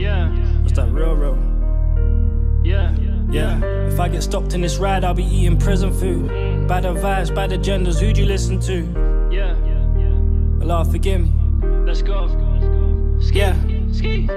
Yeah. What's that real, real? Yeah. Yeah. If I get stopped in this ride, I'll be eating prison food. Bad advice, bad agendas, who'd you listen to? Yeah. Allah, forgive me. Let's go. Yeah.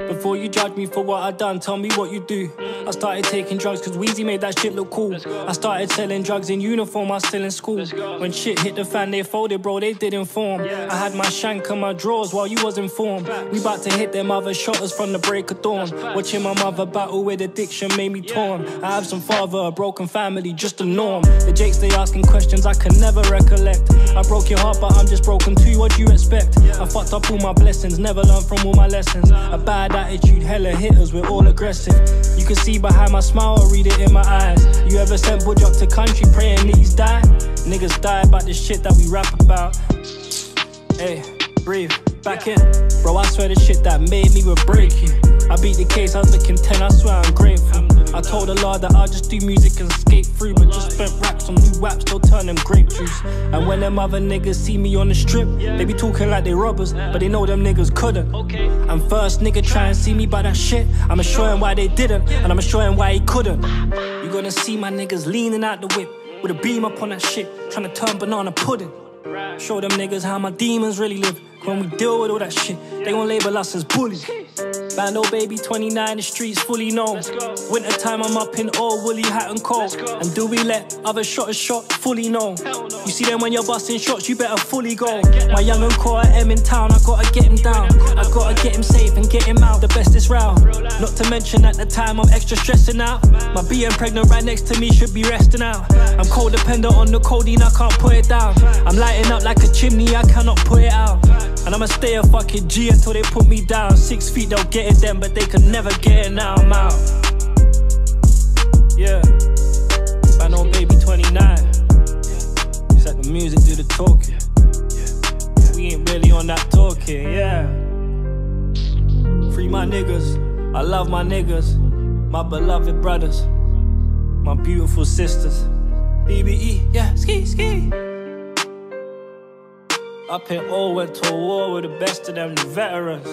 Before you judge me for what I done, tell me what you do. I started taking drugs cause Weezy made that shit look cool. I started selling drugs in uniform, I was still in school. When shit hit the fan, they folded, bro, they did inform. I had my shank in my drawers while you was informed. We about to hit them other shotters from the break of dawn. Watching my mother battle with addiction made me torn. I have some father, a broken family, just a norm. The Jakes, they asking questions I can never recollect. I broke your heart, but I'm just broken too, what you expect? I fucked up all my blessings, never learned from all my lessons. A bad attitude, hella hitters, we're all aggressive. You can see behind my smile, read it in my eyes. You ever sent Buj up to country praying knees die? Niggas die about the shit that we rap about. Hey, breathe, back in. Bro, I swear the shit that made me will break you. I beat the case, I was looking 10, I swear I'm grateful. I told the Lord that I'll just do music and skate through, but just spent racks on new waps, still turn them grape juice. And when them other niggas see me on the strip, they be talking like they robbers, but they know them niggas couldn't. And first nigga try and see me by that shit, I'ma show him why they didn't, and I'ma show him why he couldn't. You gonna see my niggas leaning out the whip with a beam up on that shit, trying to turn banana pudding. Show them niggas how my demons really live. When we deal with all that shit, they won't label us as bullies. Bando baby 29, the streets fully known. Wintertime, I'm up in all woolly hat and coat. And do we let other shot shotters shot fully known? You see them when you're busting shots, you better fully go. My young and core M in town, I gotta get him down. I gotta get him Not to mention at the time I'm extra stressing out. My being pregnant right next to me should be resting out. I'm codependent on the codeine, I can't put it down. I'm lighting up like a chimney, I cannot put it out. And I'ma stay a fucking G until they put me down. Six feet, they'll get it then, but they can never get it now. I'm out. Yeah. Bando baby 29. Just let the music do the talking. We ain't really on that talking, yeah. Free my niggas. I love my niggas. My beloved brothers. My beautiful sisters. DBE, yeah, ski, ski. Up in all oh, went to war with the best of them, the veterans.